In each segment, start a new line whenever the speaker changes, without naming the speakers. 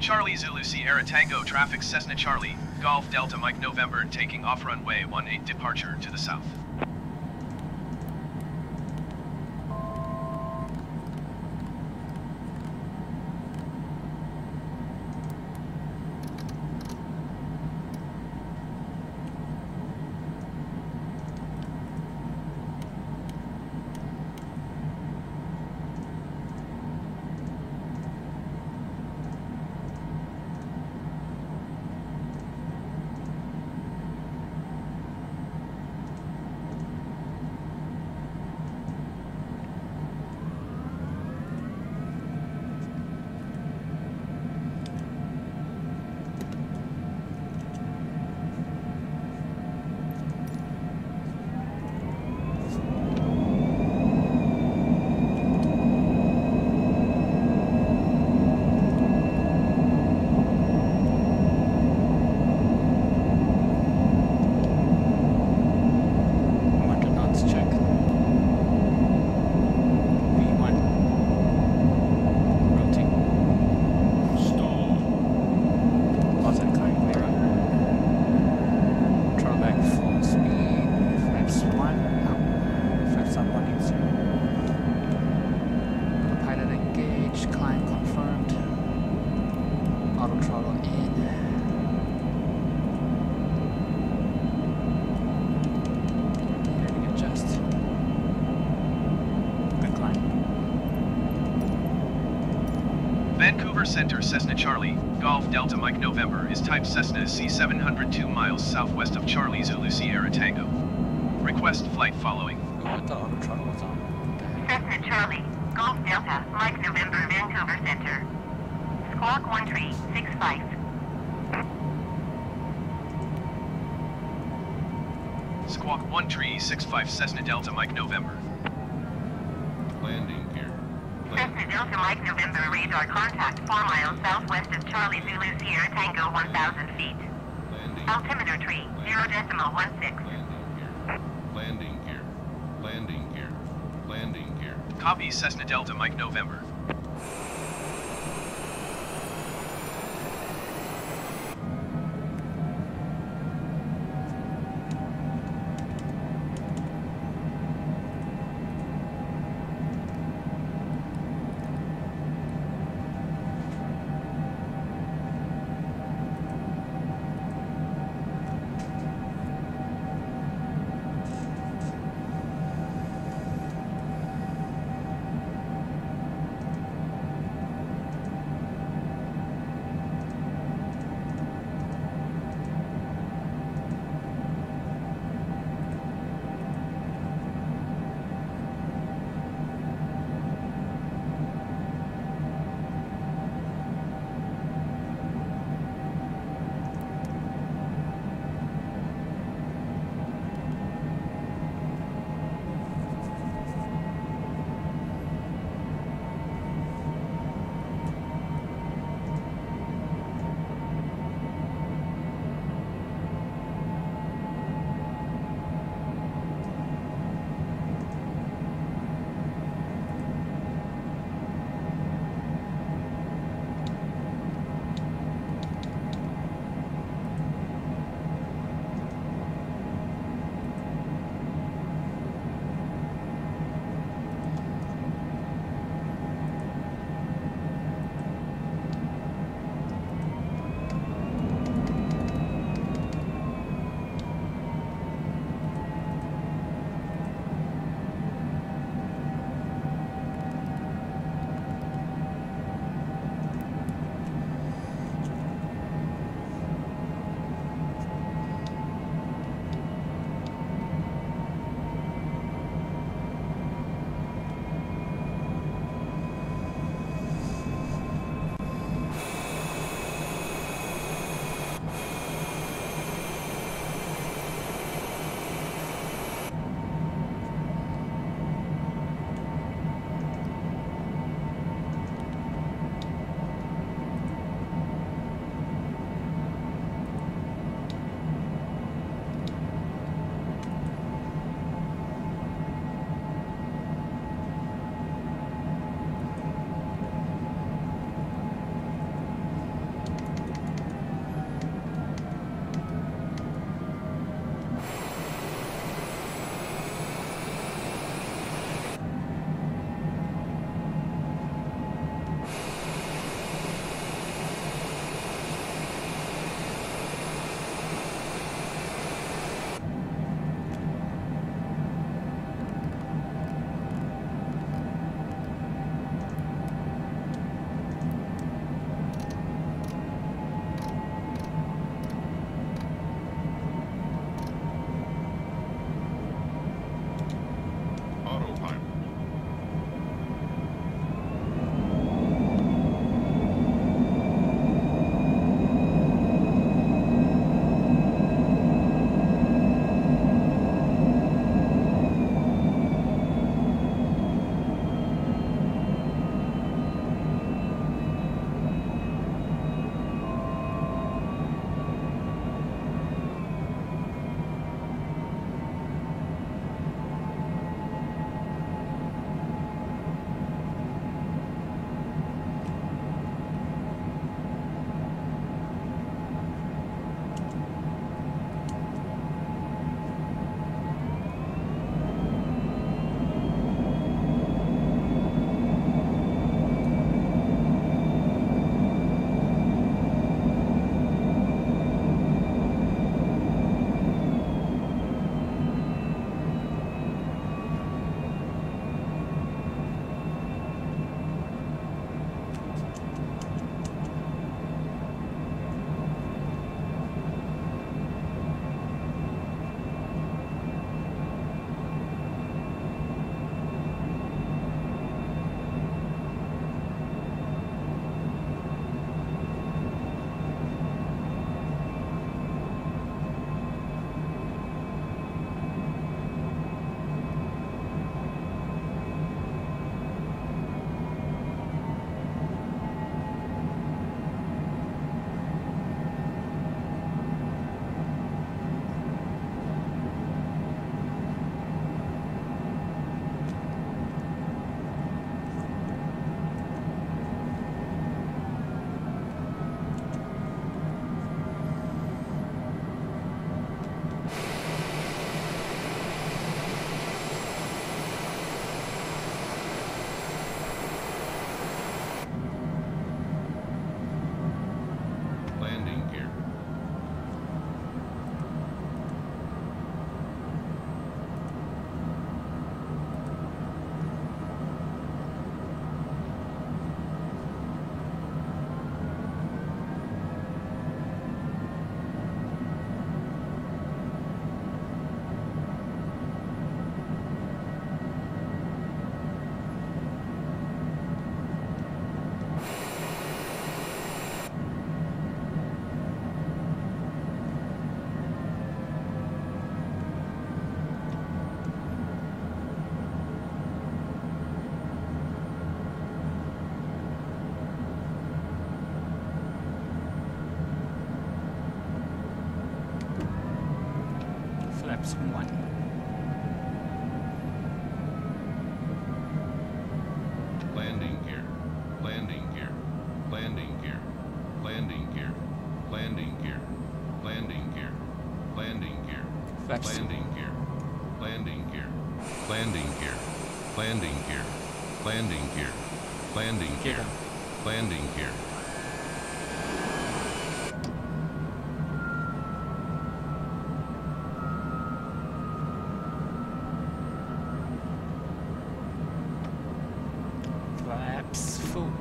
Charlie Zulu Sierra Tango traffic Cessna Charlie, Golf Delta Mike November taking off runway 18 departure to the south. Mike November is type Cessna C702 miles southwest of Charlie Zulu Sierra Tango. Request flight following.
Oh, I thought auto throttle was on.
Cessna Charlie, Golf Delta, Mike November, Vancouver Center. Squawk 1365.
Squawk 1365 Cessna Delta Mike November.
Landing gear.
Cessna Delta, Mike November, radar contact 4 miles southwest of Charlie Zulu Sierra Tango 1000 feet.
Landing.
Altimeter tree, 0 decimal 16.
Landing gear. Landing gear. Landing gear. Landing gear.
Copy Cessna Delta Mike November.
Flaps 1.
Landing gear. Landing gear. Landing gear. Landing gear. Landing gear. Landing gear. Landing gear.
Flaps 2.
Landing gear. Landing gear. Landing gear. Landing gear. Landing gear. Landing gear.
Gear.
Landing gear.
Flaps full.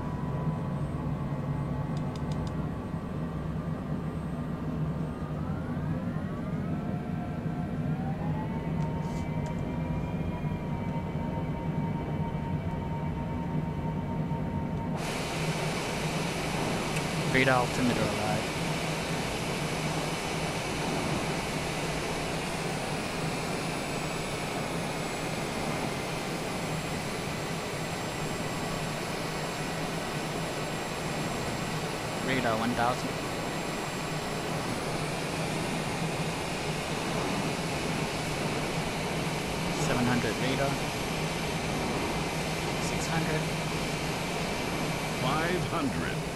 Radar altimeter alive. Radar 1000. Seven hundred radar. Six hundred.
500.
Thank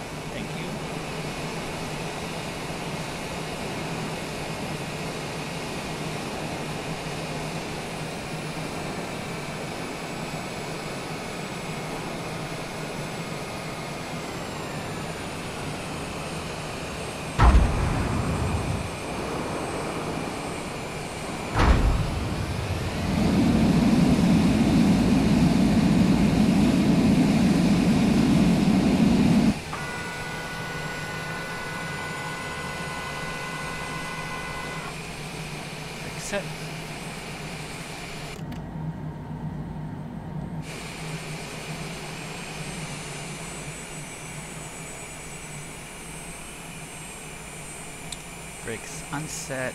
Brakes unset.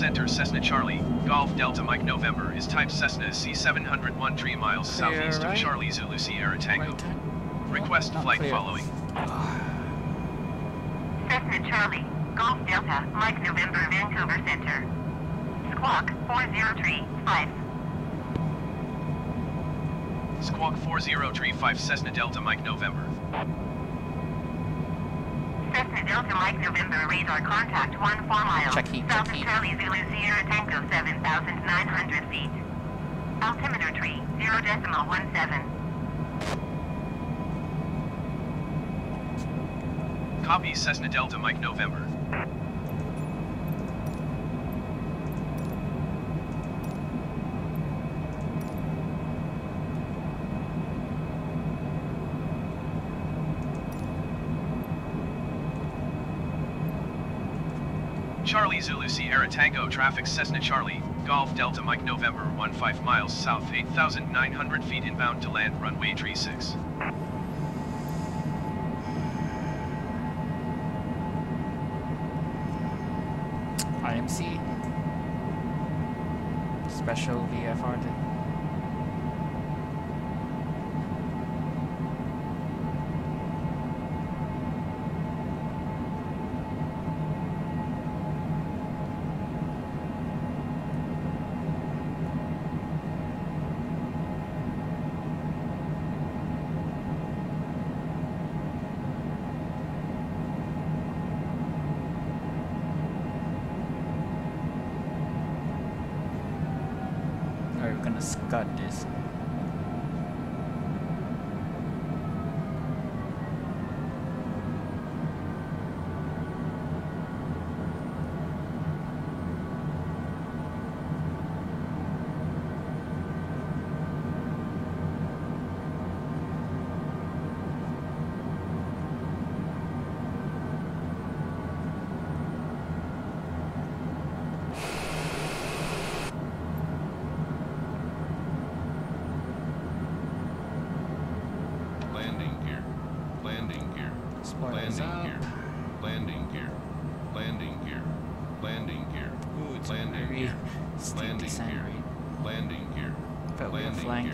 Center, Cessna Charlie, Golf Delta Mike November is type Cessna C701 3 miles
Clear
southeast
right.
of Charlie Zulu Sierra Tango.
Right.
Request
Not
flight
clear.
following.
Cessna Charlie, Golf Delta, Mike November, Vancouver Center. Squawk 4035.
Squawk 4035 Cessna Delta Mike November.
Cessna Delta Mike November radar contact 1 4 miles.
Check heat,
South
check
of
heat.
Charlie Zulu Sierra Tango 7,900 feet. Altimeter tree 0 decimal 17.
Copy Cessna Delta Mike November. Charlie Zulu Sierra Tango traffic Cessna Charlie, Golf Delta Mike November 15 miles south 8,900 feet inbound to land runway 36.
IMC. Special VFR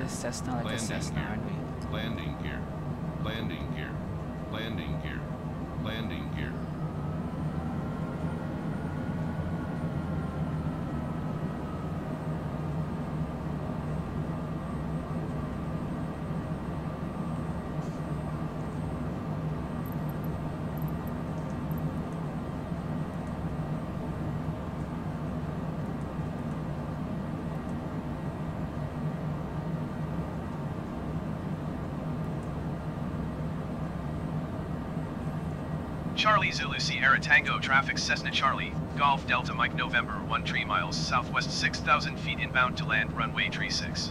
Cessna like a
Landing
Cessna, aren't we?
Landing gear.
Charlie Zulu Sierra Tango traffic Cessna Charlie, Golf Delta Mike November 1 tree miles southwest 6,000 feet inbound to land runway
36.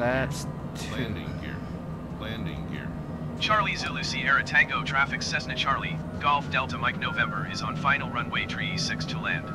Landing
Flaps
gear.
two.
Landing gear. Landing gear.
Charlie Zulu Sierra Tango traffic Cessna Charlie, Golf Delta Mike November is on final runway tree 6 to land.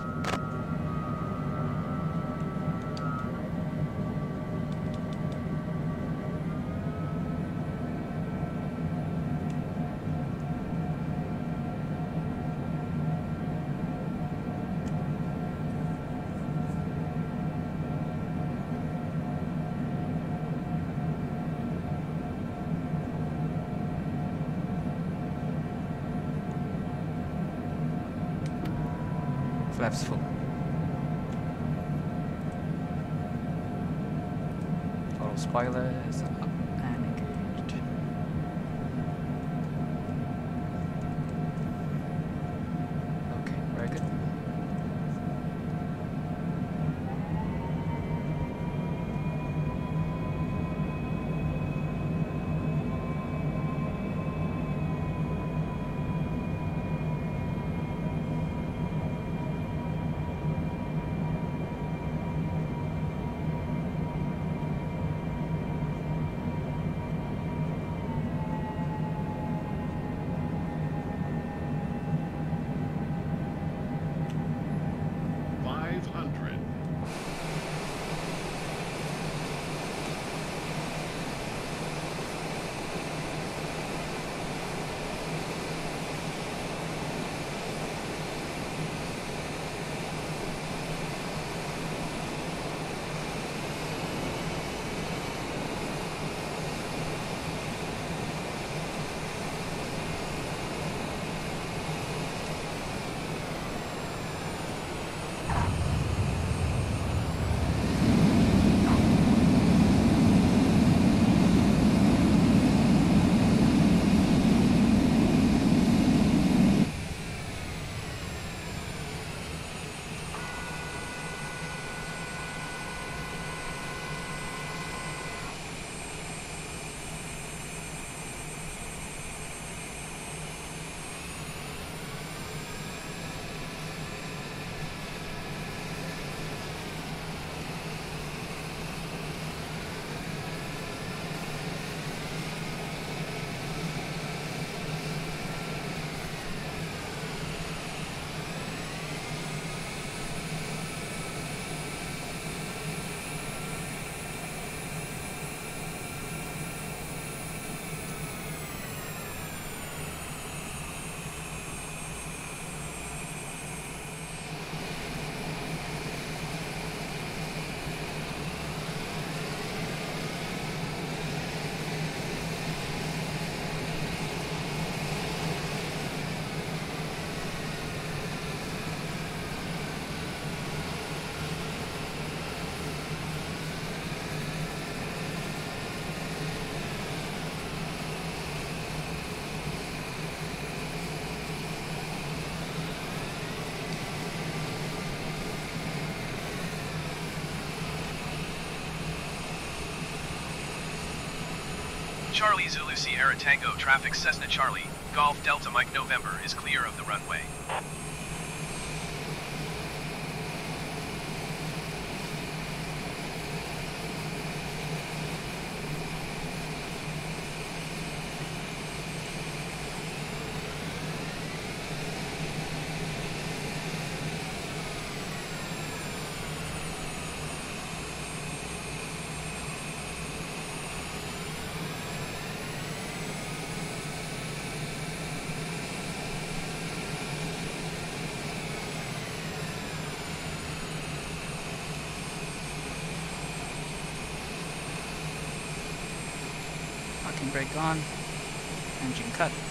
collapse full. Auto spoilers.
Charlie Zulu Sierra Tango traffic Cessna Charlie, Golf Delta Mike November is clear of the runway.
Brake on. Engine cut.